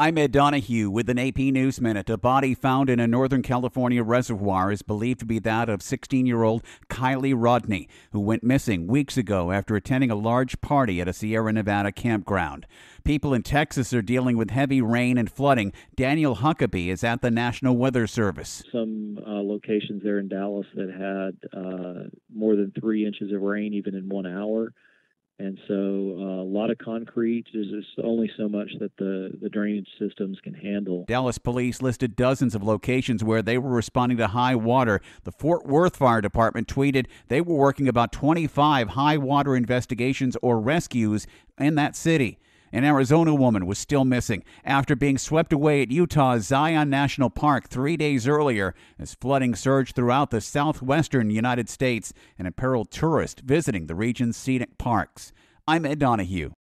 I'm Ed Donahue with an AP News Minute. A body found in a Northern California reservoir is believed to be that of 16 year old Kiely Rodni, who went missing weeks ago after attending a large party at a Sierra Nevada campground. People in Texas are dealing with heavy rain and flooding. Daniel Huckaby is at the National Weather Service. Some uh, locations there in Dallas that had uh, more than three inches of rain even in one hour and so uh, a lot of concrete. Just only so much that the, the drainage systems can handle. Dallas police listed dozens of locations where they were responding to high water. The Fort Worth Fire Department tweeted they were working about 25 high water investigations or rescues in that city. An Arizona woman was still missing after being swept away at Utah's Zion National Park three days earlier as flooding surged throughout the southwestern United States and imperiled tourists visiting the region's scenic parks. I'm Ed Donahue.